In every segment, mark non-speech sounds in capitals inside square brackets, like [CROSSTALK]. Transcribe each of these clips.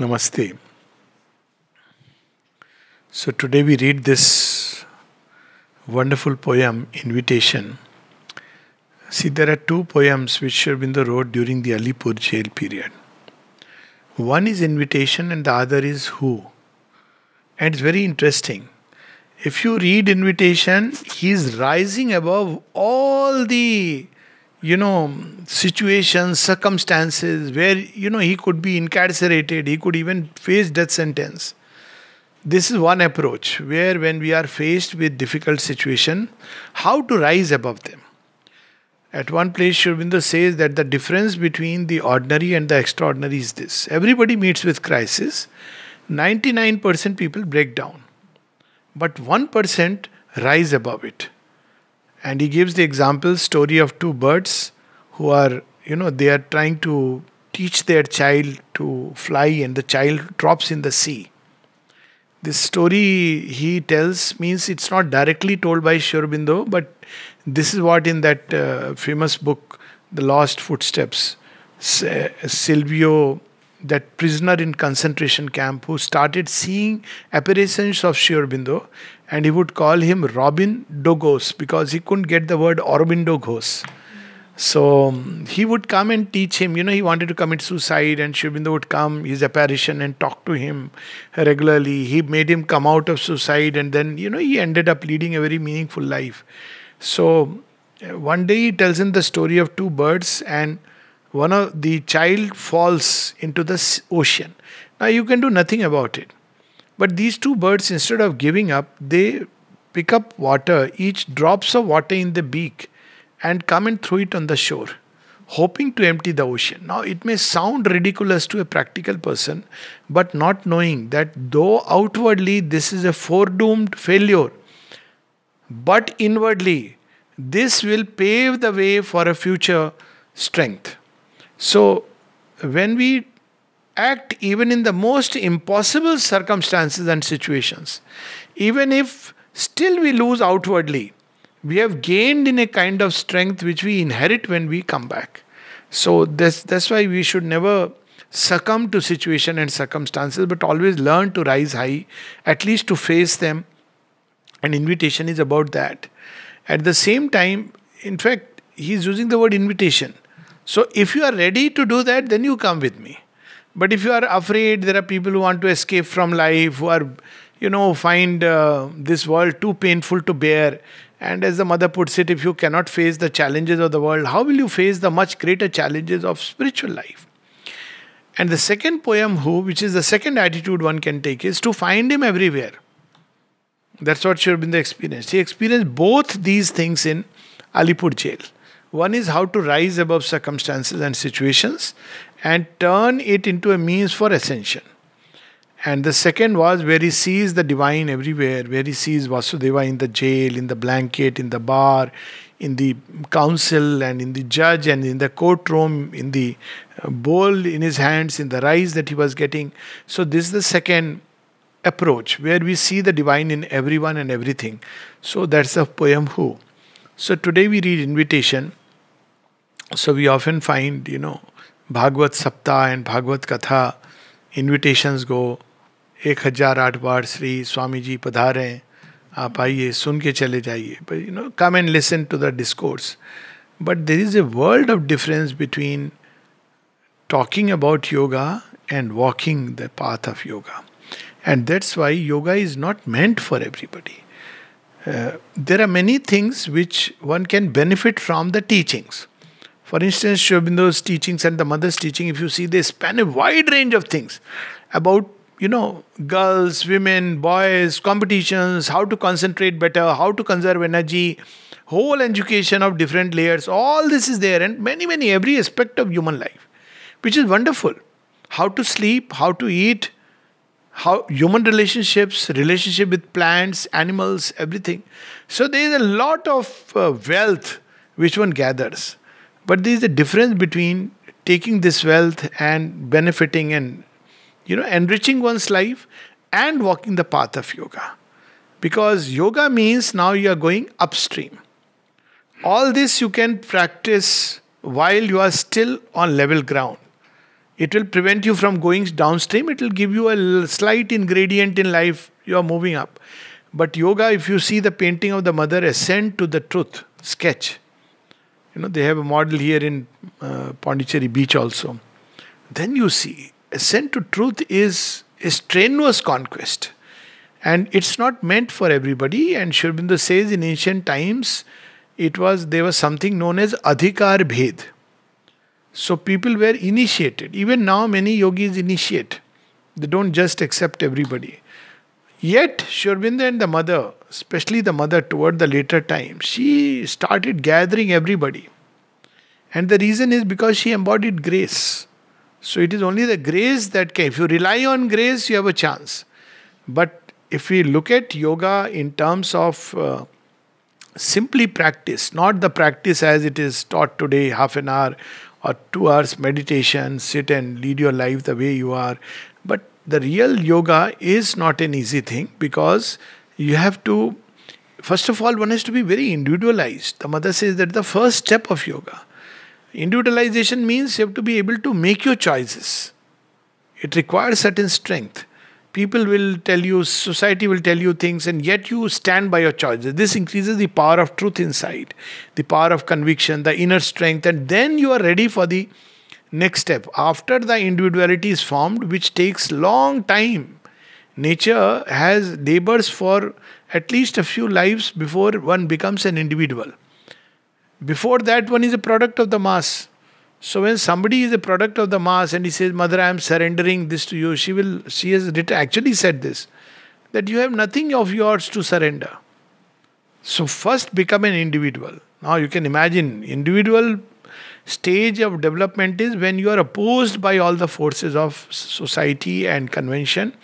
Namaste. So today we read this wonderful poem, Invitation. See, there are two poems which Aurobindo wrote during the Alipur jail period. One is Invitation and the other is Who. And it's very interesting. If you read Invitation, he is rising above all the you know situations circumstances where you know he could be incarcerated he could even face death sentence. This is one approach where when we are faced with difficult situation how to rise above them? At one place Sri Aurobindo says that the difference between the ordinary and the extraordinary is this. Everybody meets with crisis. 99% people break down. But 1% rise above it and he gives the example story of two birds who are you know they are trying to teach their child to fly and the child drops in the sea. This story he tells means it's not directly told by Sri Aurobindo, but this is what in that uh, famous book, The Lost Footsteps, Silvio, that prisoner in concentration camp who started seeing apparitions of Sri Aurobindo and he would call him Robin Dogos because he couldn't get the word Aurobindo Ghosh. So um, he would come and teach him. You know, he wanted to commit suicide, and Sri would come, his apparition, and talk to him regularly. He made him come out of suicide, and then, you know, he ended up leading a very meaningful life. So uh, one day he tells him the story of two birds, and one of the child falls into the ocean. Now you can do nothing about it. But these two birds, instead of giving up, they pick up water, each drops of water in the beak, and come and throw it on the shore, hoping to empty the ocean. Now, it may sound ridiculous to a practical person, but not knowing that though outwardly this is a foredoomed failure, but inwardly this will pave the way for a future strength. So, when we act even in the most impossible circumstances and situations, even if still we lose outwardly, we have gained in a kind of strength which we inherit when we come back. So that's that's why we should never succumb to situation and circumstances, but always learn to rise high, at least to face them. An invitation is about that. At the same time, in fact, he's using the word invitation. So if you are ready to do that, then you come with me. But if you are afraid, there are people who want to escape from life, who are, you know, find uh, this world too painful to bear. And as the mother puts it, if you cannot face the challenges of the world, how will you face the much greater challenges of spiritual life? And the second poem, Who, which is the second attitude one can take, is to find him everywhere. That's what Sri Aurobindo experienced. He experienced both these things in Alipur jail. One is how to rise above circumstances and situations, and turn it into a means for ascension. And the second was where he sees the divine everywhere, where he sees Vasudeva in the jail, in the blanket, in the bar, in the council, and in the judge, and in the courtroom, in the uh, bowl in his hands, in the rice that he was getting. So, this is the second approach where we see the divine in everyone and everything. So, that's the poem Who. So, today we read Invitation. So, we often find, you know, Bhagavat सप्ताह and Bhagavat कथा invitations गो एक हज़ार आठ बार श्री स्वामी जी पधारें, आप आइए, सुन के चले जाइए। But you know come and listen to the discourse but there is a world of difference between talking about yoga and walking the path of yoga and that's why yoga is not meant for everybody there are many things which one can benefit from the teachings For instance, Sri Aurobindo's teachings and the mother's teaching, if you see, they span a wide range of things about, you know, girls, women, boys, competitions, how to concentrate better, how to conserve energy, whole education of different layers. All this is there, and many, many, every aspect of human life, which is wonderful. How to sleep, how to eat, how human relationships, relationship with plants, animals, everything. So there is a lot of uh, wealth which one gathers. But there is a difference between taking this wealth and benefiting and you know enriching one's life and walking the path of yoga. Because yoga means now you are going upstream. All this you can practice while you are still on level ground. It will prevent you from going downstream. It will give you a slight ingredient in life. You are moving up. But yoga, if you see the painting of the mother, ascend to the truth, sketch. You know, they have a model here in uh, Pondicherry Beach also. Then you see, ascent to truth is a strenuous conquest. And it's not meant for everybody. And Sri Aurobindo says in ancient times, it was there was something known as adhikar bhed. So people were initiated. Even now, many yogis initiate. They don't just accept everybody. Yet, Sri Aurobindo and the mother, especially the mother toward the later time, she started gathering everybody. And the reason is because she embodied grace. So it is only the grace that can. If you rely on grace, you have a chance. But if we look at yoga in terms of uh, simply practice, not the practice as it is taught today, half an hour or two hours meditation, sit and lead your life the way you are. The real yoga is not an easy thing because you have to, first of all, one has to be very individualized. The mother says that the first step of yoga. Individualization means you have to be able to make your choices. It requires certain strength people will tell you, society will tell you things, and yet you stand by your choices. This increases the power of truth inside, the power of conviction, the inner strength, and then you are ready for the next step. After the individuality is formed, which takes long time, nature has labors for at least a few lives before one becomes an individual. Before that, one is a product of the mass. So when somebody is a product of the mass and he says, Mother, I am surrendering this to you, she will she has actually said this, that you have nothing of yours to surrender. So first become an individual. Now you can imagine individual stage of development is when you are opposed by all the forces of society and convention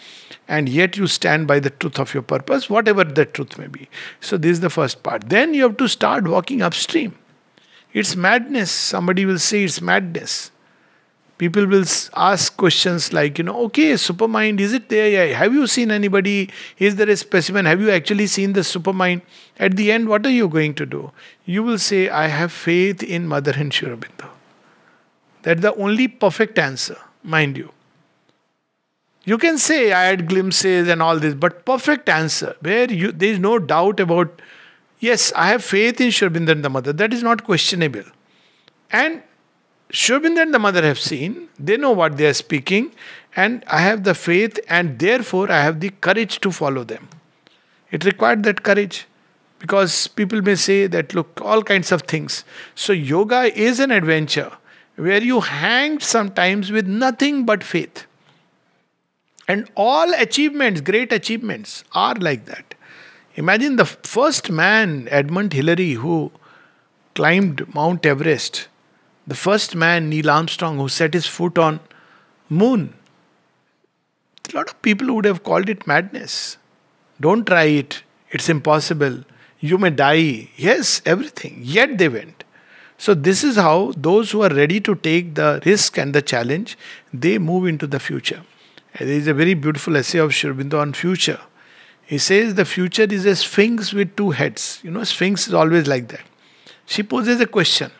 and yet you stand by the truth of your purpose whatever that truth may be so this is the first part then you have to start walking upstream it's madness. Somebody will say it's madness. People will ask questions like, you know, okay, supermind, is it there? Have you seen anybody? Is there a specimen? Have you actually seen the supermind? At the end, what are you going to do? You will say, I have faith in Mother and Sri Aurobindo. That's the only perfect answer, mind you. You can say I had glimpses and all this, but perfect answer where you, there is no doubt about Yes, I have faith in and the mother. That is not questionable. And Sri Aurobindo and the mother have seen, they know what they are speaking, and I have the faith, and therefore I have the courage to follow them. It required that courage because people may say that, look, all kinds of things. So, yoga is an adventure where you hang sometimes with nothing but faith. And all achievements, great achievements, are like that. Imagine the first man, Edmund Hillary, who climbed Mount Everest. The first man, Neil Armstrong, who set his foot on moon. A lot of people would have called it madness. Don't try it. It's impossible. You may die. Yes, everything. Yet they went. So this is how those who are ready to take the risk and the challenge, they move into the future. There is a very beautiful essay of Sri Aurobindo on future. He says the future is a sphinx with two heads. You know, sphinx is always like that. She poses a question.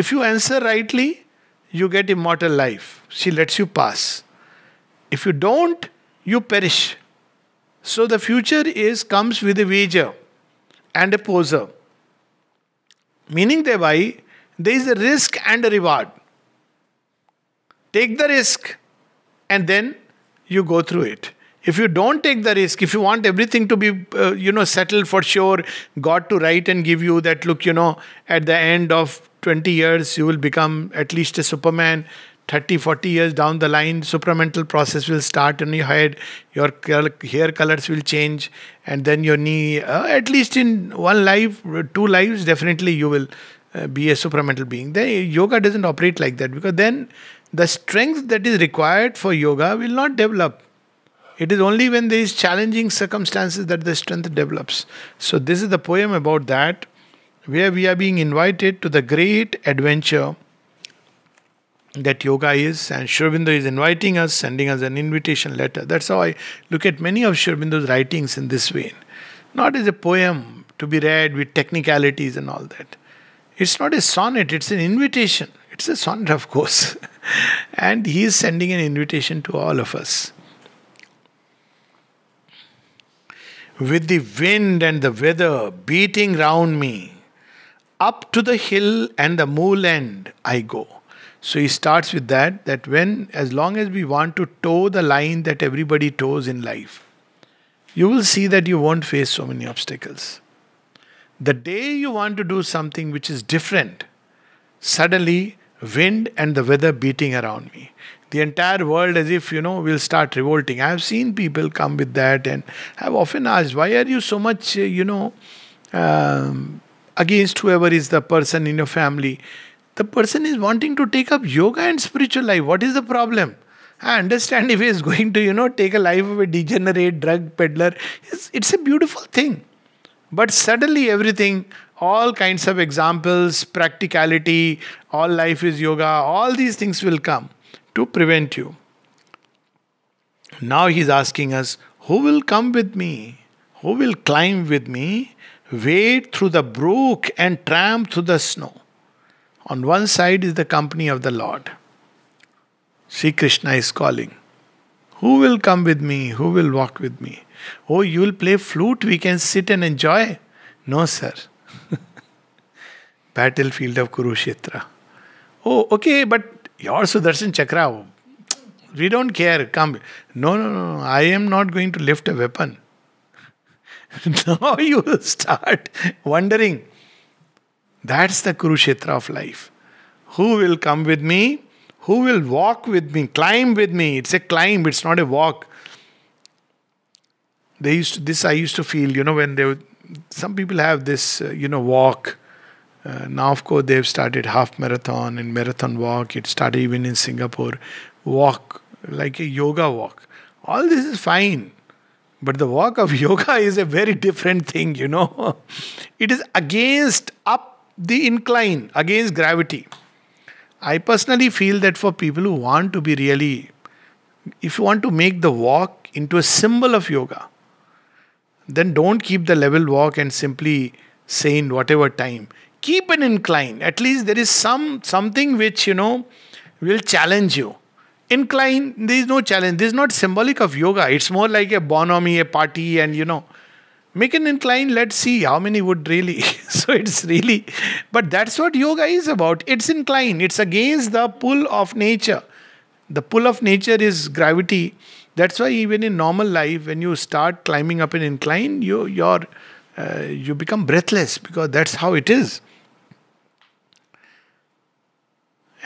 If you answer rightly, you get immortal life. She lets you pass. If you don't, you perish. So the future is comes with a wager and a poser. Meaning thereby, there is a risk and a reward. Take the risk and then you go through it if you don't take the risk if you want everything to be uh, you know settled for sure god to write and give you that look you know at the end of 20 years you will become at least a superman. 30 40 years down the line supramental process will start in your head. Your hair colors will change and then your knee uh, at least in one life two lives definitely you will uh, be a supramental being. Then yoga doesn't operate like that because then the strength that is required for yoga will not develop. It is only when there is challenging circumstances that the strength develops. So this is the poem about that, where we are being invited to the great adventure that yoga is, and Aurobindo is inviting us, sending us an invitation letter. That's how I look at many of Aurobindo's writings in this vein. Not as a poem to be read with technicalities and all that. It's not a sonnet, it's an invitation. It's a sonnet, of course. [LAUGHS] and he is sending an invitation to all of us. With the wind and the weather beating round me, up to the hill and the moorland I go. So he starts with that, that when, as long as we want to toe the line that everybody toes in life, you will see that you won't face so many obstacles. The day you want to do something which is different, suddenly wind and the weather beating around me. The entire world, as if, you know, will start revolting. I have seen people come with that and have often asked, why are you so much, you know, um, against whoever is the person in your family? The person is wanting to take up yoga and spiritual life. What is the problem? I understand [LAUGHS] if he is going to, you know, take a life of a degenerate drug peddler. It's, it's a beautiful thing. But suddenly everything, all kinds of examples, practicality, all life is yoga, all these things will come to prevent you. Now he's asking us, who will come with me? Who will climb with me? Wade through the brook and tramp through the snow. On one side is the company of the Lord. Sri Krishna is calling. Who will come with me? Who will walk with me? Oh, you will play flute, we can sit and enjoy. No, sir. [LAUGHS] Battlefield of Kurukshetra. Oh, okay, but your Sudarshan Chakra, we don't care. Come. No, no, no. I am not going to lift a weapon. [LAUGHS] now you will start wondering. That's the Kurukshetra of life. Who will come with me? Who will walk with me? Climb with me. It's a climb, it's not a walk they used to, this I used to feel, you know, when they would, some people have this, uh, you know, walk. Uh, now, of course, they've started half marathon and marathon walk. It started even in Singapore. Walk like a yoga walk. All this is fine. But the walk of [LAUGHS] yoga is a very different thing, you know. [LAUGHS] it is against up the incline, against gravity. I personally feel that for people who want to be really, if you want to make the walk into a symbol of yoga, then don't keep the level walk and simply say in whatever time. Keep an incline. At least there is some something which you know will challenge you. Incline, there is no challenge. This is not symbolic of yoga. It's more like a bonhomie, a party, and you know. Make an incline, let's see how many would really. [LAUGHS] so it's really, but that's what yoga is about. It's incline, it's against the pull of nature. The pull of nature is gravity that's why even in normal life, when you start climbing up an incline, you you uh, you become breathless because that's how it is.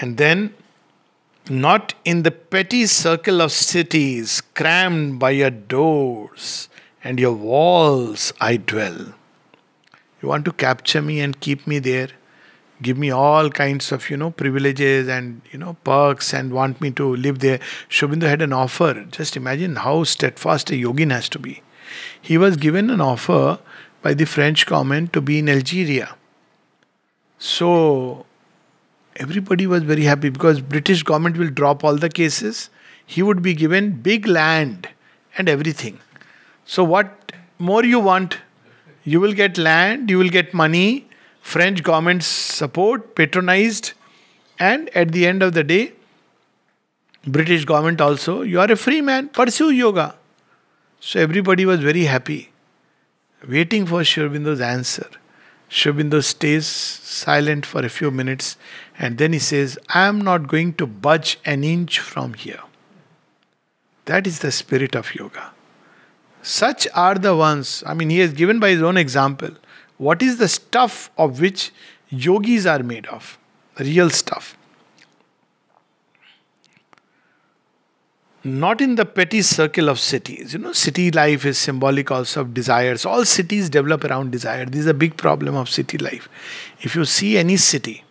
And then, not in the petty circle of cities crammed by your doors and your walls I dwell. You want to capture me and keep me there? Give me all kinds of you know privileges and you know perks and want me to live there. Sri Aurobindo had an offer. Just imagine how steadfast a yogin has to be. He was given an offer by the french government to be in algeria. So everybody was very happy because british government will drop all the cases he would be given big land and everything so what more you want you will get land you will get money French government support, patronized, and at the end of the day, British government also, you are a free man, pursue yoga. So everybody was very happy, waiting for Sri answer. Sri Aurobindo stays silent for a few minutes and then he says, I am not going to budge an inch from here. That is the spirit of yoga. Such are the ones, I mean, he has given by his own example what is the stuff of which yogis are made of? Real stuff. Not in the petty circle of cities. You know, city life is symbolic also of desires. All cities develop around desire. This is a big problem of city life. If you see any city,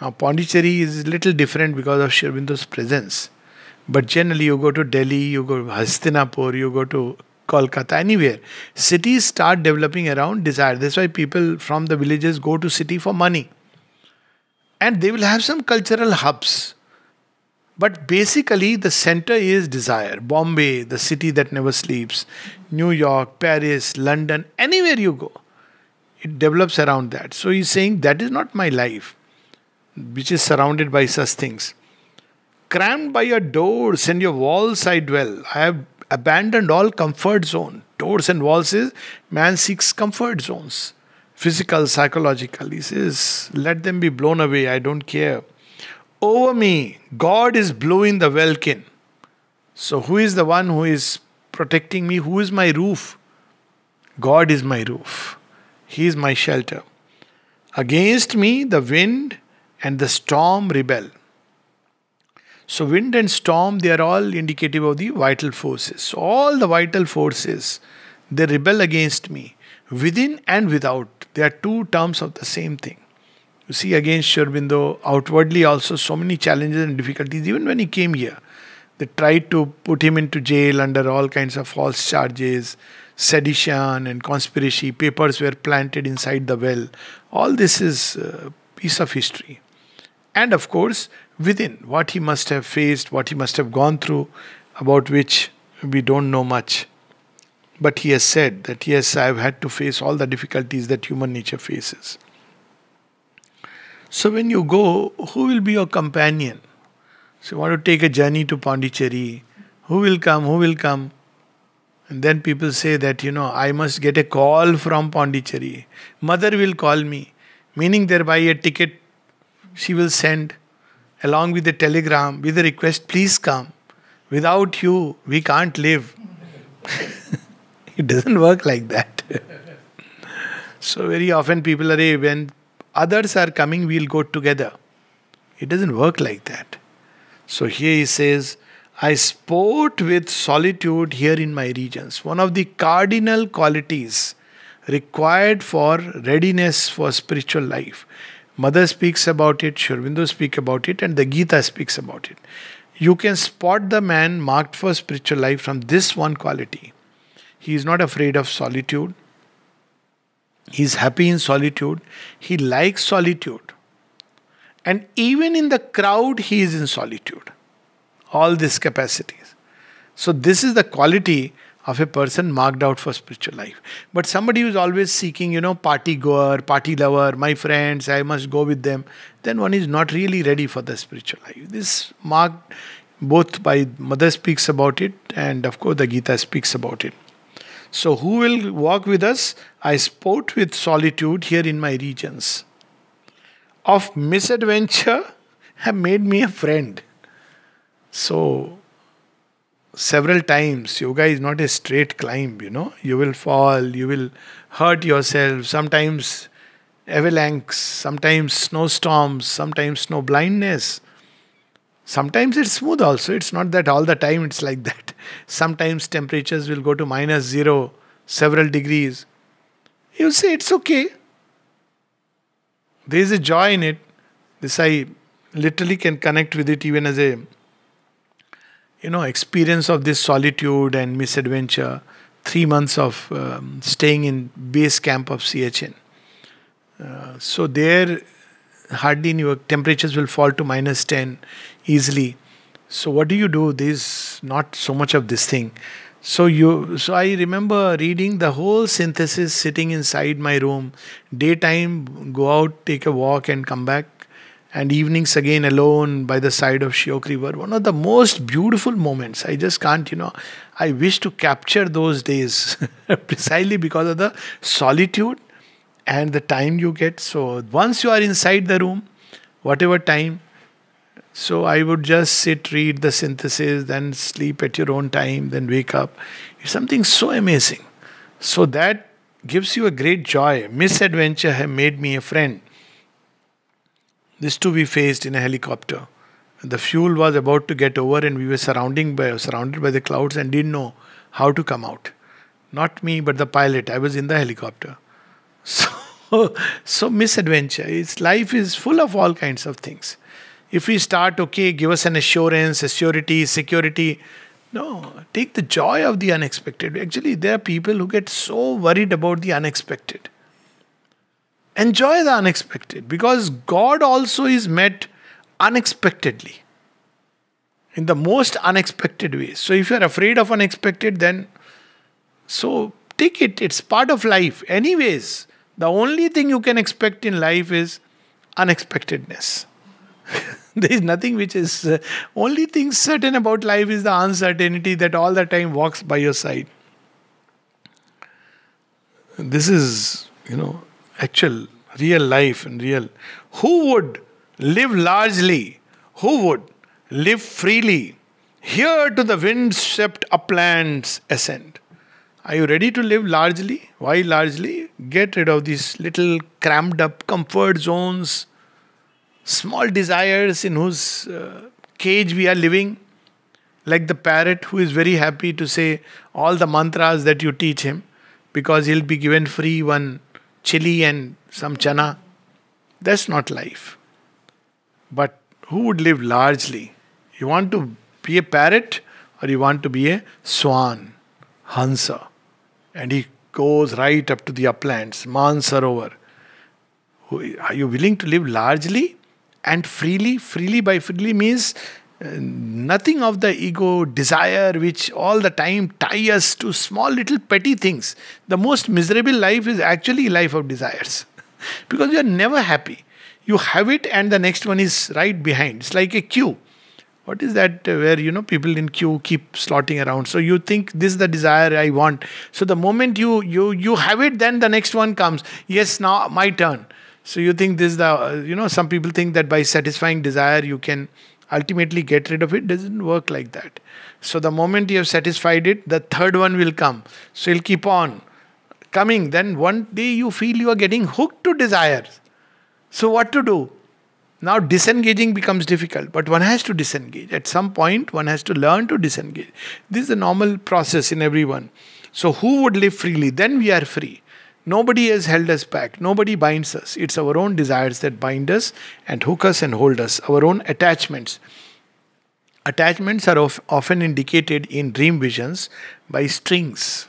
now Pondicherry is a little different because of Sri Aurobindo's presence. But generally, you go to Delhi, you go to Hastinapur, you go to Kolkata, anywhere. Cities start developing around desire. That's why people from the villages go to city for money. And they will have some cultural hubs. But basically, the center is desire. Bombay, the city that never sleeps, New York, Paris, London, anywhere you go, it develops around that. So he's saying that is not my life, which is surrounded by such things. Crammed by your doors and your walls I dwell. I have abandoned all comfort zone. Doors and walls is man seeks comfort zones. Physical, psychological. He says, let them be blown away. I don't care. Over me, God is blowing the welkin. So, who is the one who is protecting me? Who is my roof? God is my roof. He is my shelter. Against me, the wind and the storm rebel. So, wind and storm, they are all indicative of the vital forces. So all the vital forces, they rebel against me, within and without. They are two terms of the same thing. You see, against Sri Aurobindo, outwardly also so many challenges and difficulties, even when he came here. They tried to put him into jail under all kinds of false charges, sedition and conspiracy. Papers were planted inside the well. All this is a piece of history. And of course, within what he must have faced, what he must have gone through, about which we don't know much. But he has said that yes, I have had to face all the difficulties that human nature faces. So when you go, who will be your companion? So you want to take a journey to Pondicherry. Who will come? Who will come? And then people say that, you know, I must get a call from Pondicherry. Mother will call me, meaning thereby a ticket she will send along with a telegram with a request, please come. Without you, we can't live. [LAUGHS] it doesn't work like that. [LAUGHS] so, very often people are, eh, when others are coming, we'll go together. It doesn't work like that. So here he says, I sport with solitude here in my regions. One of the cardinal qualities required for readiness for spiritual life. Mother speaks about it, Sri Aurobindo speaks about it, and the Gita speaks about it. You can spot the man marked for spiritual life from this one quality. He is not afraid of solitude. He is happy in solitude. He likes solitude. And even in the crowd, he is in solitude. All these capacities. So, this is the quality of a person marked out for spiritual life. But somebody who is always seeking, you know, party goer, party lover, my friends, I must go with them, then one is not really ready for the spiritual life. This marked both by Mother speaks about it and of course the Gita speaks about it. So, who will walk with us? I sport with solitude here in my regions. Of misadventure [LAUGHS] have made me a friend. So, several times, yoga is not a straight climb, you know. You will fall, you will hurt yourself, sometimes avalanches, sometimes snowstorms, sometimes snow blindness. Sometimes it's smooth also. It's not that all the time it's like that. Sometimes temperatures will go to minus zero, several degrees. You say it's okay. There is a joy in it. This I literally can connect with it even as a you know experience of this solitude and misadventure. Three months of um, staying in base camp of Siachen. Uh, so there hardly your temperatures will fall to minus 10 easily so what do you do This not so much of this thing so you so i remember reading the whole synthesis sitting inside my room daytime go out take a walk and come back and evenings again alone by the side of Shyok River. One of the most beautiful moments. I just can't, you know, I wish to capture those days [LAUGHS] precisely because of the solitude and the time you get. So once you are inside the room, whatever time, so I would just sit, read the synthesis, then sleep at your own time, then wake up. It's something so amazing. So that gives you a great joy. Misadventure have made me a friend. This too we faced in a helicopter. The fuel was about to get over, and we were surrounding by, surrounded by the clouds and didn't know how to come out. Not me, but the pilot. I was in the helicopter. [LAUGHS] So, so misadventure. It's life is full of all kinds of things. If we start, okay, give us an assurance, a security, security. No, take the joy of the unexpected. Actually, there are people who get so worried about the unexpected. Enjoy the unexpected because God also is met unexpectedly in the most unexpected ways. So, if you're afraid of unexpected, then so take it, it's part of life. Anyways, the only thing you can expect in life is unexpectedness. [LAUGHS] there is nothing which is. Uh, only thing certain about life is the uncertainty that all the time walks by your side. This is, you know, actual, real life and real. Who would live largely? Who would live freely? Here to the wind swept uplands ascend. Are you ready to live largely? Why largely? Get rid of these little cramped up comfort zones, small desires in whose uh, cage we are living. Like the parrot who is very happy to say all the mantras that you teach him because he'll be given free one chili and some chana. That's not life. But who would live largely? You want to be a parrot or you want to be a swan, Hansa. And he goes right up to the uplands, Mansarovar. Are you willing to live largely and freely? Freely by freely means uh, nothing of the ego desire which all the time tie us to small little petty things. The most miserable life is actually life of desires [LAUGHS] because you are never happy. You have it and the next one is right behind. It's like a queue what is that uh, where you know people in queue keep slotting around so you think this is the desire i want so the moment you you you have it then the next one comes yes now my turn so you think this is the uh, you know some people think that by satisfying desire you can ultimately get rid of it doesn't work like that so the moment you have satisfied it the third one will come so you'll keep on coming then one day you feel you are getting hooked to desires so what to do now, disengaging becomes difficult, but one has to disengage. At some point, one has to learn to disengage. This is a normal process in everyone. So, who would live freely? Then we are free. Nobody has held us back. Nobody binds us. It's our own desires that bind us and hook us and hold us, our own attachments. Attachments are of, often indicated in dream visions by strings.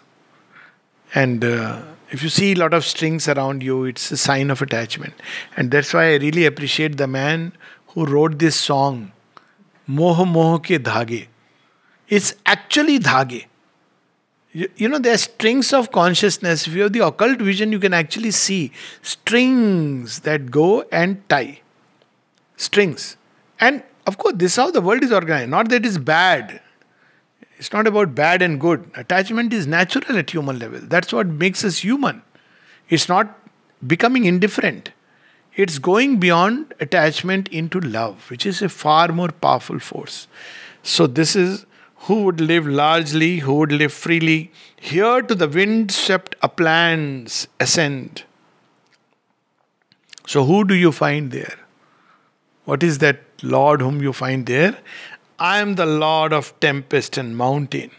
And uh, if you see a lot of strings around you, it's a sign of attachment. And that's why I really appreciate the man who wrote this song, Moh Moh Ke Dhage. It's actually dhage. You, you know, there are strings of consciousness. If you have the occult vision, you can actually see strings that go and tie. Strings. And of course, this is how the world is organized. Not that it's bad. It's not about bad and good. Attachment is natural at human level. That's what makes us human. It's not becoming indifferent. It's going beyond attachment into love, which is a far more powerful force. So, this is who would live largely, who would live freely. Here to the wind swept uplands ascend. So, who do you find there? What is that Lord whom you find there? I am the Lord of tempest and mountain.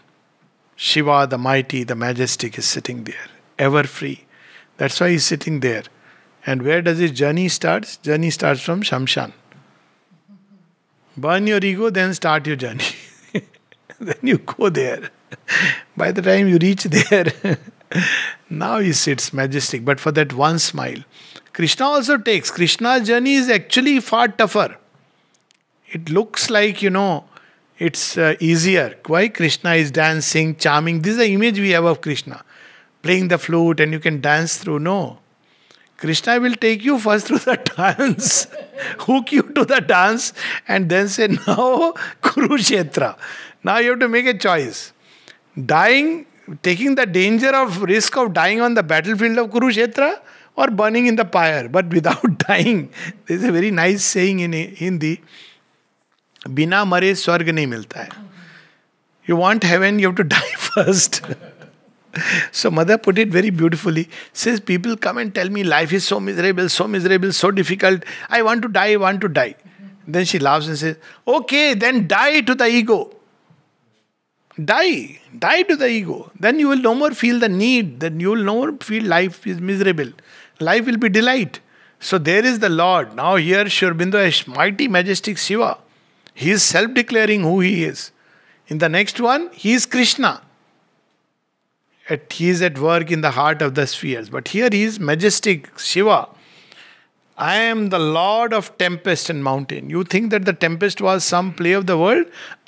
Shiva, the mighty, the majestic, is sitting there, ever free. That's why he's sitting there. And where does his journey start? Journey starts from Shamshan. Burn your ego, then start your journey. [LAUGHS] [LAUGHS] then you go there. By the time you reach there, [LAUGHS] now he sits majestic. But for that one smile, Krishna also takes. Krishna's journey is actually far tougher. It looks like, you know, it's uh, easier. Why Krishna is dancing, charming. This is the image we have of Krishna. Playing the flute and you can dance through. No. Krishna will take you first through the [LAUGHS] dance, hook you to the dance, and then say, Now, Kurukshetra. Now you have to make a choice. Dying, taking the danger of risk of dying on the battlefield of Kurukshetra or burning in the fire, but without [LAUGHS] dying. There's a very nice saying in Hindi बिना मरे स्वर्ग नहीं मिलता है you want haven you to [LAUGHS] die first [LAUGHS] so mother put it very beautifully says people come and tell me life is so miserable so miserable so difficult i want to die i want to die then she laughs and says okay then die to the ego Die die to the ego then you will no more feel the need then you will no more feel life is miserable life will be delight so there is the lord now here Sri Aurobindo is mighty majestic shiva he is self declaring who he is. In the next one, he is Krishna. he is at work in the heart of the spheres. But here he is majestic, Shiva. I am the Lord of tempest and mountain. You think that the tempest was some play of the world?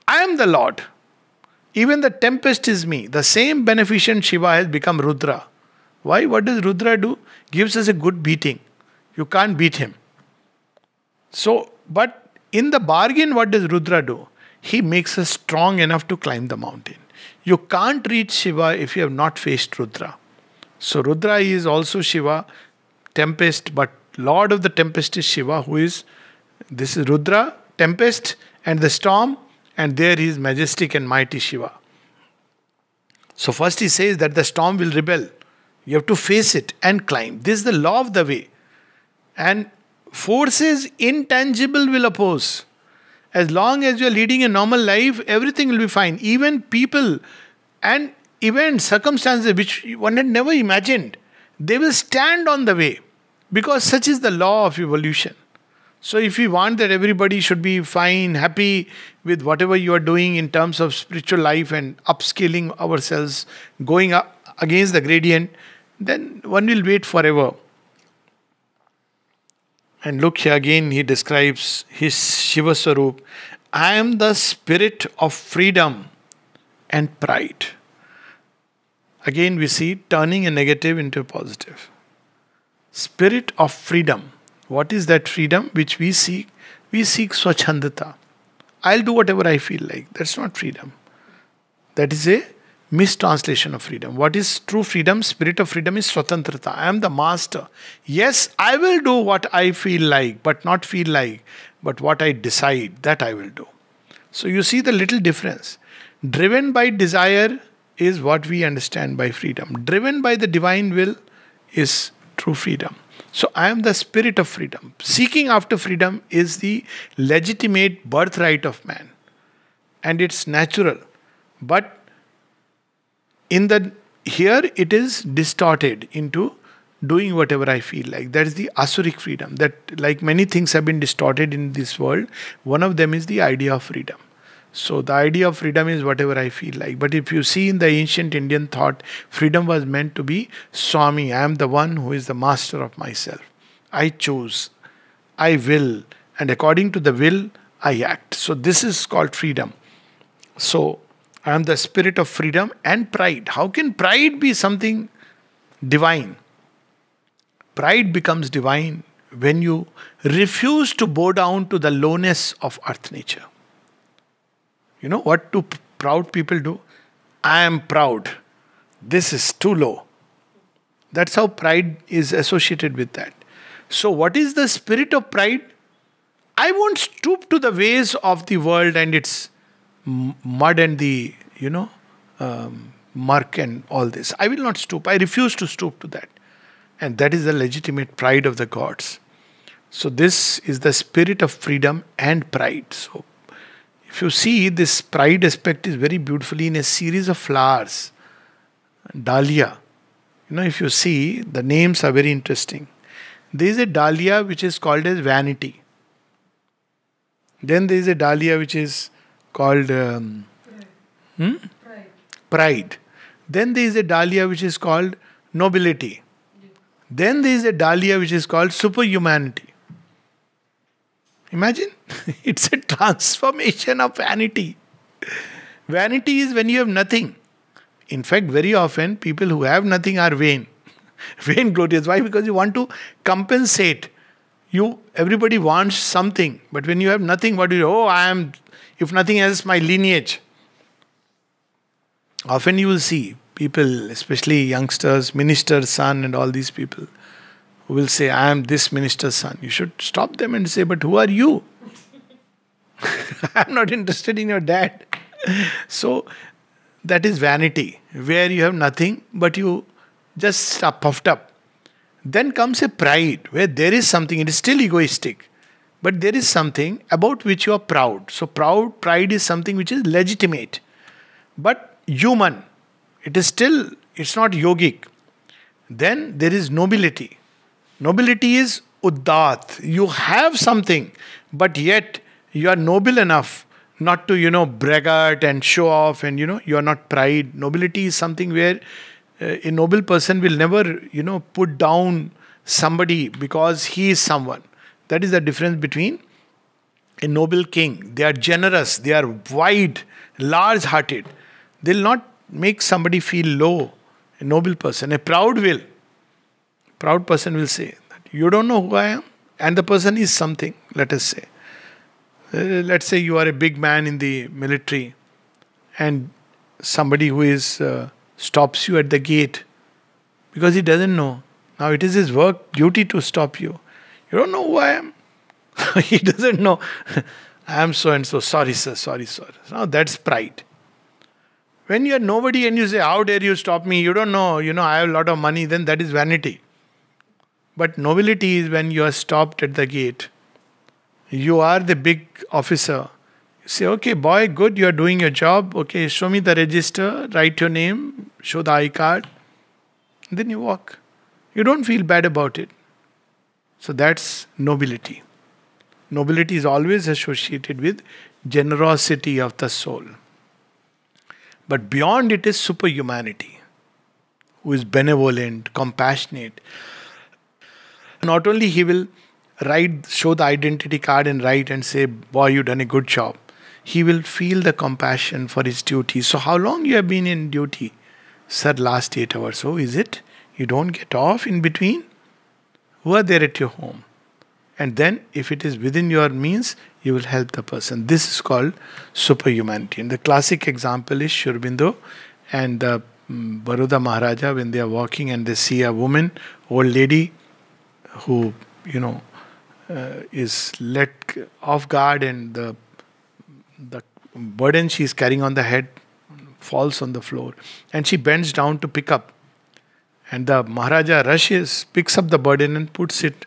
I am the Lord. Even the tempest is me. The same beneficent Shiva has become Rudra. Why? What does Rudra do? Gives us a good beating. You can't beat him. So, but in the bargain, what does Rudra do? He makes us strong enough to climb the mountain. You can't reach Shiva if you have not faced Rudra. So Rudra is also Shiva, tempest, but Lord of the tempest is Shiva, who is this is Rudra, tempest, and the storm, and there is majestic and mighty Shiva. So first he says that the storm will rebel. You have to face it and climb. This is the law of the way. And forces intangible will oppose. As long as you are leading a normal life, everything will be fine. Even people and events, circumstances which one had never imagined, they will stand on the way because such is the law of evolution. So, if we want that everybody should be fine, happy with whatever you are doing in terms of spiritual life and upscaling ourselves, going up against the gradient, then one will wait forever. And look here again, he describes his Shiva Swarup. I am the spirit of freedom and pride. Again, we see turning a negative into a positive. Spirit of freedom. What is that freedom which we seek? We seek Swachandata. I'll do whatever I feel like. That's not freedom. That is a mistranslation of freedom. What is true freedom? Spirit of freedom is Swatantrata. I am the master. Yes, I will do what I feel like, but not feel like, but what I decide, that I will do. So you see the little difference. Driven by desire is what we understand by freedom. Driven by the divine will is true freedom. So I am the spirit of freedom. Seeking after freedom is the legitimate birthright of man. And it's natural. But in the here it is distorted into doing whatever I feel like. That is the asuric freedom. That like many things have been distorted in this world, one of them is the idea of freedom. So the idea of freedom is whatever I feel like. But if you see in the ancient Indian thought, freedom was meant to be Swami. I am the one who is the master of myself. I choose, I will, and according to the will, I act. So this is called freedom. So I am the spirit of freedom and pride. How can pride be something divine? Pride becomes divine when you refuse to bow down to the lowness of earth nature. You know what do proud people do? I am proud. This is too low. That's how pride is associated with that. So, what is the spirit of pride? I won't stoop to the ways of the world and its mud and the, you know, um, murk and all this. I will not stoop. I refuse to stoop to that. And that is the legitimate pride of the gods. So, this is the spirit of freedom and pride. So, if you see, this pride aspect is very beautifully in a series of flowers. Dahlia. You know, if you see, the names are very interesting. There is a dahlia which is called as vanity. Then there is a dahlia which is called um, hmm? pride. pride. Then there is a dahlia which is called nobility. Then there is a dahlia which is called superhumanity. Imagine, [LAUGHS] it's a transformation of vanity. Vanity is when you have nothing. In fact, very often people who have nothing are vain. [LAUGHS] vain glorious. Why? Because you want to compensate. You everybody wants something, but when you have nothing, what do you? Oh, I am. If nothing else, my lineage. Often you will see people, especially youngsters, minister's son, and all these people who will say, I am this minister's son. You should stop them and say, But who are you? [LAUGHS] I'm not interested in your dad. so that is vanity, where you have nothing, but you just are puffed up. Then comes a pride, where there is something, it is still egoistic, but there is something about which you are proud. So, proud, pride is something which is legitimate, but human. It is still, it's not yogic. Then there is nobility Nobility is uddat. You have something, but yet you are noble enough not to, you know, braggart and show off and, you know, you are not pride. Nobility is something where uh, a noble person will never, you know, put down somebody because he is someone. That is the difference between a noble king. They are generous, they are wide, large hearted. They'll not make somebody feel low. A noble person, a proud will proud person will say that you don't know who I am, and the person is something, let us say. Uh, let's say you are a big man in the military and somebody who is uh, stops you at the gate because he doesn't know. Now it is his work duty to stop you. You don't know who I am. [LAUGHS] he doesn't know. [LAUGHS] I am so and so. Sorry, sir. Sorry, sir. Now that's pride. When you are nobody and you say, How dare you stop me? You don't know, you know, I have a lot of money, then that is vanity. But nobility is when you are stopped at the gate. You are the big officer. You say, Okay, boy, good, you are doing your job. Okay, show me the register, write your name, show the I card. Then you walk. You don't feel bad about it. So that's nobility. Nobility is always associated with generosity of the soul. But beyond it is superhumanity, who is benevolent, compassionate. Not only he will write, show the identity card and write and say, Boy, you done a good job. He will feel the compassion for his duty. So, how long you have been in duty? Sir, last eight hours. So, is it? You don't get off in between? Who are there at your home? And then, if it is within your means, you will help the person. This is called superhumanity. And the classic example is Sri Aurobindo and the um, Baroda Maharaja when they are walking and they see a woman, old lady, who, you know, uh, is let off guard and the, the burden she is carrying on the head falls on the floor. And she bends down to pick up. And the Maharaja rushes, picks up the burden and puts it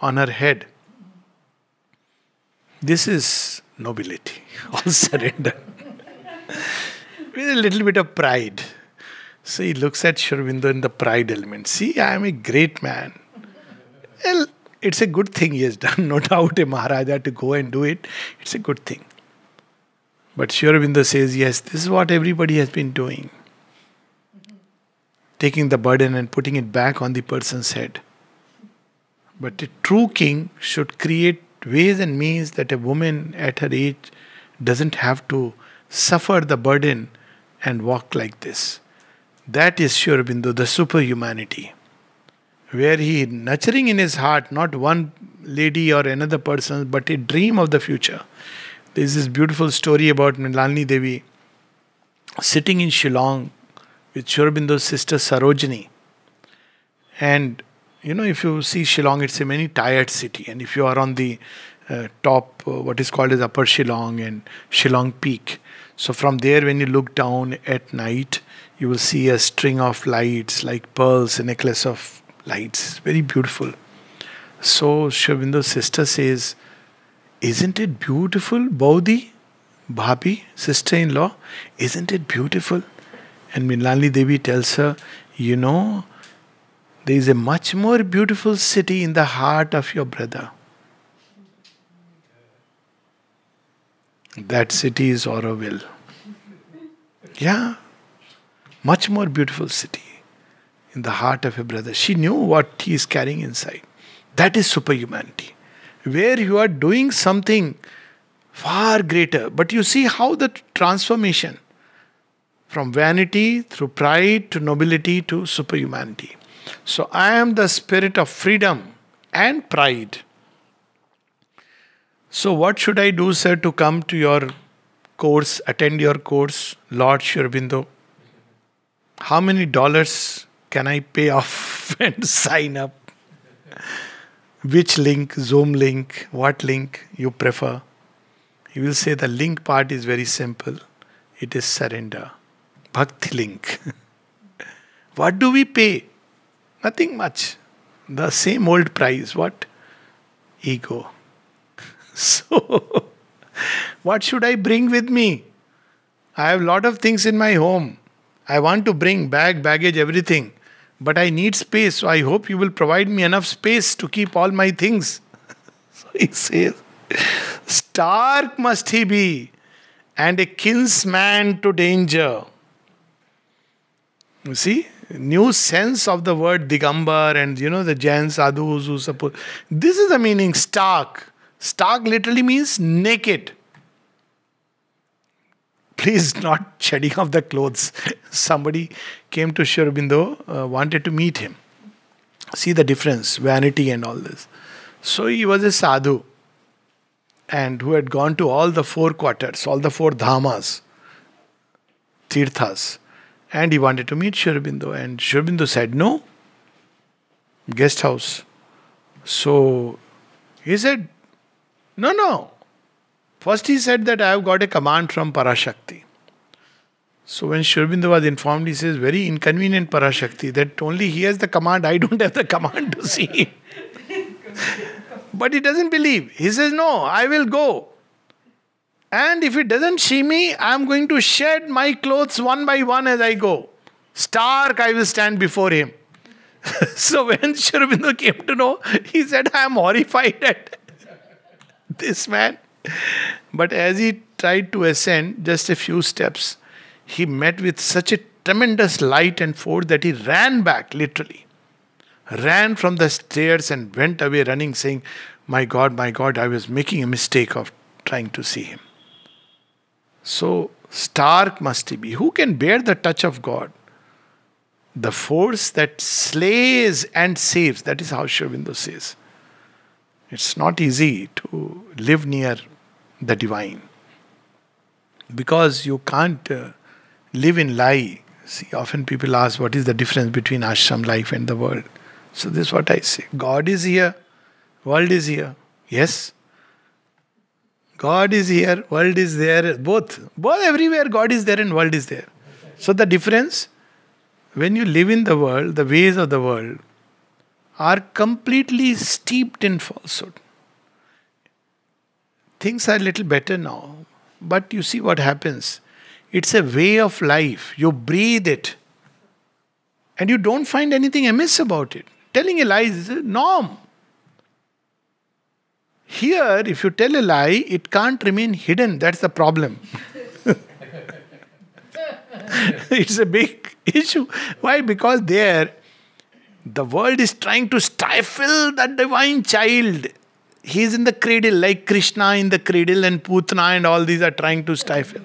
on her head. This is nobility, [LAUGHS] all surrender. [LAUGHS] With a little bit of pride. So he looks at Sri Aurobindo in the pride element. See, I am a great man. Well, it's a good thing he has done, [LAUGHS] no doubt, a Maharaja to go and do it. It's a good thing. But Sri Aurobindo says, yes, this is what everybody has been doing. Mm-hmm. Taking the burden and putting it back on the person's head. But a true king should create ways and means that a woman at her age doesn't have to suffer the burden and walk like this. That is Sri Aurobindo, the superhumanity, where he nurturing in his heart not one lady or another person, but a dream of the future. There is this beautiful story about Mrinalini Devi sitting in Shillong with Sri sister Sarojini. And you know, if you see Shillong, it's a many tired city. And if you are on the uh, top, uh, what is called as Upper Shillong and Shillong Peak, so from there, when you look down at night, you will see a string of lights like pearls, a necklace of lights. Very beautiful. So Sri Aurobindo's sister says, Isn't it beautiful, Baudi? Bhabi, sister in law, isn't it beautiful? And Mrinalini Devi tells her, You know, there is a much more beautiful city in the heart of your brother. That city is Auroville. Yeah, much more beautiful city in the heart of a brother. She knew what he is carrying inside. That is superhumanity. Where you are doing something far greater, but you see how the transformation from vanity through pride to nobility to superhumanity. So I am the spirit of freedom and pride. So, what should I do, sir, to come to your course, attend your course, Lord Sri Aurobindo? How many dollars can I pay off [LAUGHS] and sign up? Which link, Zoom link, what link you prefer? He will say the link part is very simple. It is surrender. Bhakti link. [LAUGHS] what do we pay? Nothing much. The same old price. What? Ego. [LAUGHS] so, what should I bring with me? I have a lot of things in my home. I want to bring bag, baggage, everything. But I need space, so I hope you will provide me enough space to keep all my things. [LAUGHS] so he says, Stark must he be, and a kinsman to danger. You see, new sense of the word Digambar and you know the Jain sadhus who suppose this is the meaning stark. Stark literally means naked. Please not [LAUGHS] shedding of the clothes. Somebody came to Sri uh, wanted to meet him. See the difference, vanity and all this. So he was a sadhu. and who had gone to all the four quarters, all the four dhamas, tirthas, and he wanted to meet Sri. And Sri said, No, guest house. So he said, No, no. First he said that I have got a command from Parashakti. So when Sri was informed, he says, Very inconvenient Parashakti, that only he has the command, I don't have the command to see but he doesn't believe. He says, No, I will go. And if he doesn't see me, I am going to shed my clothes one by one as I go. Stark, I will stand before him. [LAUGHS] so when Sri came to know, he said, I am horrified at this man. But as he tried to ascend just a few steps, he met with such a tremendous light and force that he ran back, literally. Ran from the stairs and went away running, saying, My God, my God, I was making a mistake of trying to see him. So stark must he be. Who can bear the touch of God? The force that slays and saves. That is how Aurobindo says. It's not easy to live near the divine because you can't uh, live in lie. See, often people ask, what is the difference between ashram life and the world? So, this is what I say God is here, world is here. Yes, God is here, world is there, both. Both everywhere God is there and world is there. So the difference, when you live in the world, the ways of the world are completely steeped in falsehood. Things are a little better now, but you see what happens. It's a way of life. You breathe it. And you don't find anything amiss about it. Telling a lie is a norm. Here, if you tell a lie, it can't remain hidden. That's the problem. [LAUGHS] it's a big issue. Why? Because there, the world is trying to stifle the divine child. He is in the cradle, like Krishna in the cradle, and Putana, and all these are trying to stifle.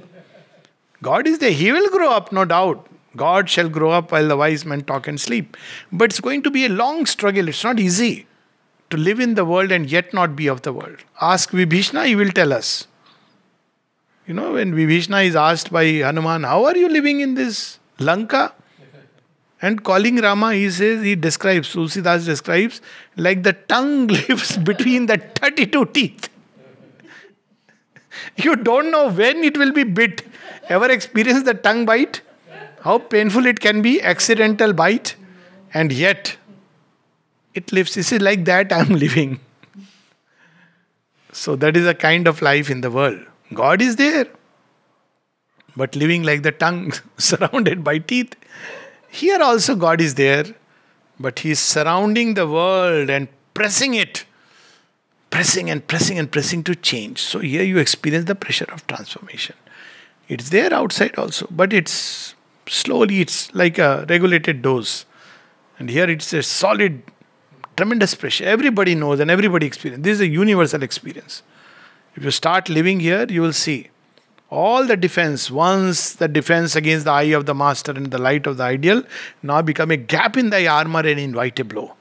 God is there. He will grow up, no doubt. God shall grow up while the wise men talk and sleep. But it's going to be a long struggle. It's not easy to live in the world and yet not be of the world. Ask Vibhishna, he will tell us. You know, when Vibhishna is asked by Hanuman, How are you living in this Lanka? And calling Rama, he says, he describes, Tulsidas describes, like the tongue [LAUGHS] lives between the 32 teeth. [LAUGHS] you don't know when it will be bit. Ever experienced the tongue bite? How painful it can be, accidental bite. And yet, it lives. This is like that I'm [LAUGHS] living. So that is a kind of life in the world. God is there, but living like the tongue surrounded by teeth. Here also God is there, but He is surrounding the world and pressing it, pressing and pressing and pressing to change. So here you experience the pressure of transformation. It's there outside also, but it's slowly, it's like a regulated dose. And here it's a solid Tremendous pressure. Everybody knows and everybody experiences. This is a universal experience. If you start living here, you will see all the defense, once the defense against the eye of the master and the light of the ideal, now become a gap in thy armor and invite a blow.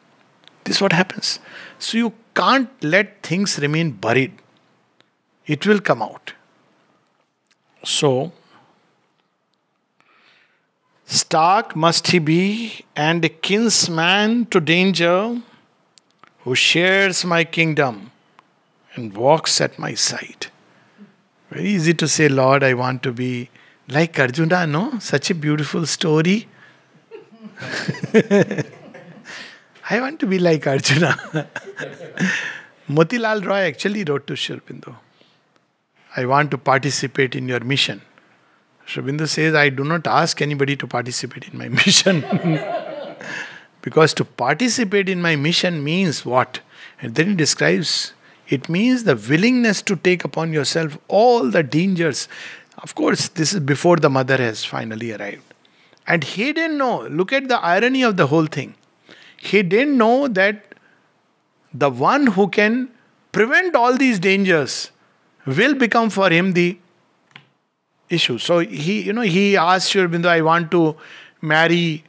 This is what happens. So you can't let things remain buried. It will come out. So, stark must he be, and a kinsman to danger who shares my kingdom and walks at my side. Very easy to say, Lord, I want to be like Arjuna, no? Such a beautiful story. [LAUGHS] I want to be like Arjuna. [LAUGHS] Motilal Roy actually wrote to Sri Aurobindo, I want to participate in your mission. Sri Aurobindo says, I do not ask anybody to participate in my [LAUGHS] mission. Because to participate in my mission means what? And then he describes it means the willingness to take upon yourself all the dangers. Of course, this is before the mother has finally arrived. And he didn't know, look at the irony of the whole thing. He didn't know that the one who can prevent all these dangers will become for him the issue. So he, you know, he asked Sri Aurobindo, I want to marry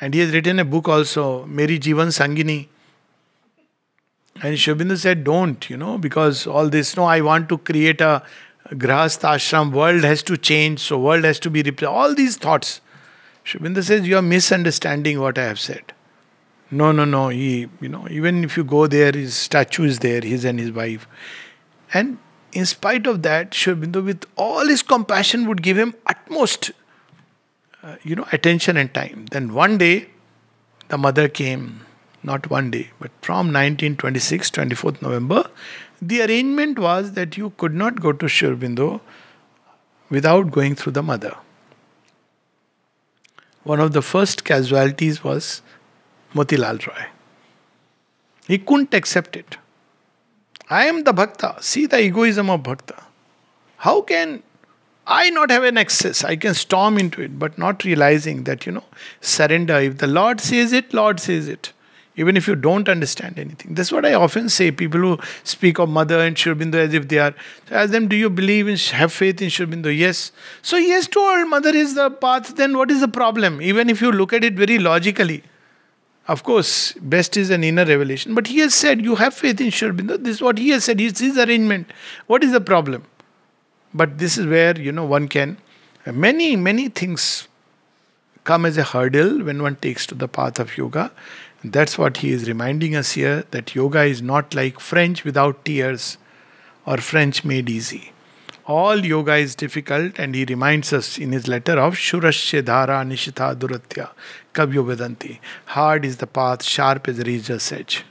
and he has written a book also, Meri Jivan Sangini. And Sri Aurobindo said, Don't, you know, because all this, no, I want to create a grahastha ashram, world has to change, so world has to be replaced. All these thoughts. Sri Aurobindo says, You are misunderstanding what I have said. No, no, no. He, you know, even if you go there, his statue is there, his and his wife. And in spite of that, Sri Aurobindo, with all his compassion, would give him utmost, uh, you know, attention and time. Then one day, the mother came, not one day, but from 1926, 24th November, the arrangement was that you could not go to Sri Aurobindo without going through the mother. One of the first casualties was Motilal Roy. He couldn't accept it. I am the Bhakta. See the egoism of Bhakta. How can I not have an access? I can storm into it, but not realizing that, you know, surrender. If the Lord says it, Lord says it. Even if you don't understand anything. That's what I often say. People who speak of Mother and Sri Aurobindo as if they are. So ask them, do you believe in, have faith in Sri Aurobindo? Yes. So yes to told Mother is the path, then what is the problem? Even if you look at it very logically. Of course, best is an inner revelation. But he has said, You have faith in Sri Aurobindo. This is what he has said. It's his arrangement. What is the problem? But this is where, you know, one can. Many, many things come as a hurdle when one takes to the path of yoga. That's what he is reminding us here that yoga is not like French without tears or French made easy. All yoga is difficult, and he reminds us in his letter of Shurashya Dhara Nishita Duratya Kavyo Vedanti. Hard is the path, sharp is the razor's edge.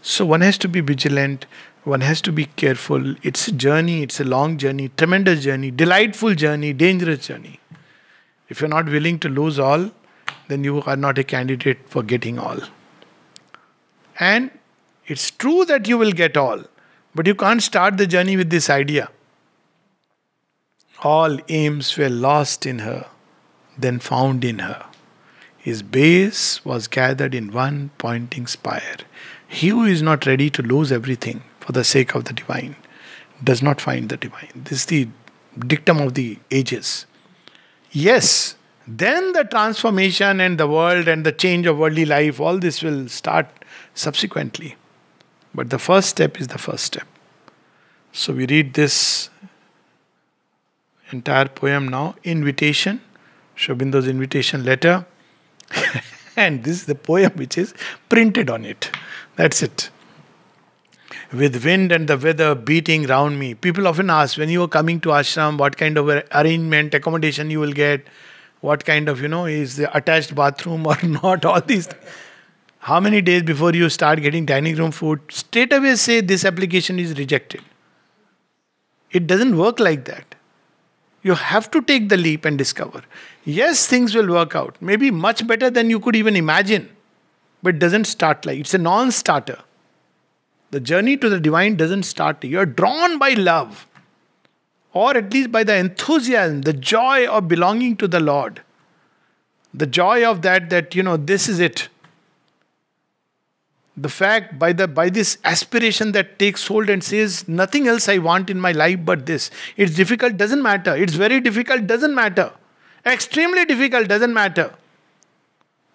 So one has to be vigilant, one has to be careful. It's a journey, it's a long journey, tremendous journey, delightful journey, dangerous journey. If you're not willing to lose all, then you are not a candidate for getting all. And it's true that you will get all, but you can't start the journey with this idea. All aims were lost in her, then found in her. His base was gathered in one pointing spire. He who is not ready to lose everything for the sake of the divine does not find the divine. This is the dictum of the ages. Yes, then the transformation and the world and the change of worldly life, all this will start subsequently. But the first step is the first step. So we read this entire poem now invitation Sri Aurobindo's invitation letter [LAUGHS] and this is the poem which is printed on it that's it with wind and the weather beating round me people often ask when you are coming to ashram what kind of arrangement accommodation you will get what kind of you know is the attached bathroom or [LAUGHS] not all these how many days before you start getting dining room food straight away say this application is rejected it doesn't work like that you have to take the leap and discover. Yes, things will work out. Maybe much better than you could even imagine. But doesn't start like it's a non-starter. The journey to the divine doesn't start. You're drawn by love. Or at least by the enthusiasm, the joy of belonging to the Lord. The joy of that, that, you know, this is it. The fact by the by this aspiration that takes hold and says nothing else i want in my life but this. It's difficult doesn't matter. It's very difficult doesn't matter. Extremely difficult doesn't matter.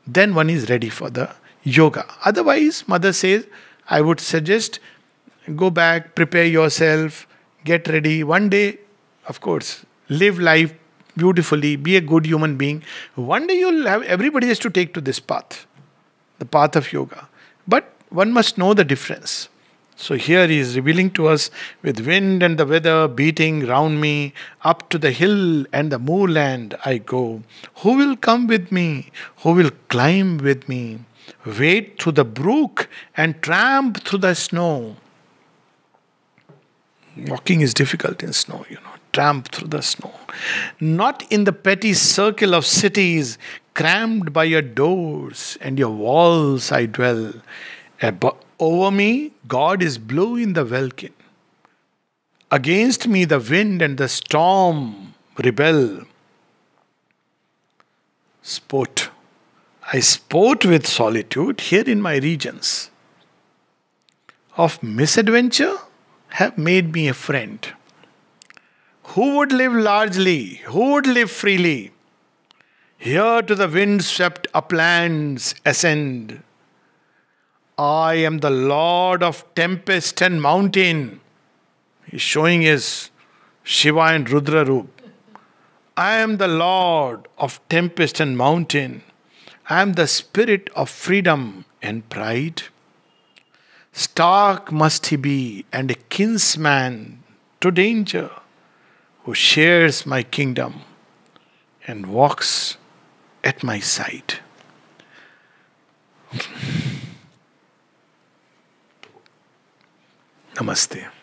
Then one is ready for the yoga. Otherwise mother says i would suggest go back prepare yourself get ready. One day of course live life beautifully be a good human being one day you'll have everybody has to take to this path the path of yoga but one must know the difference. So here he is revealing to us with wind and the weather beating round me, up to the hill and the moorland I go. Who will come with me? Who will climb with me? Wade through the brook and tramp through the snow. Walking is difficult in snow, you know. Tramp through the snow. Not in the petty circle of cities, crammed by your doors and your walls I dwell. Over me, God is blue in the welkin. Against me, the wind and the storm rebel. Sport. I sport with solitude here in my regions. Of misadventure have made me a friend. Who would live largely? Who would live freely? Here to the wind swept uplands ascend I am the Lord of tempest and mountain. He's showing his Shiva and Rudra Roop. I am the Lord of tempest and mountain. I am the spirit of freedom and pride. Stark must he be and a kinsman to danger who shares my kingdom and walks at my side. [LAUGHS] Namaste.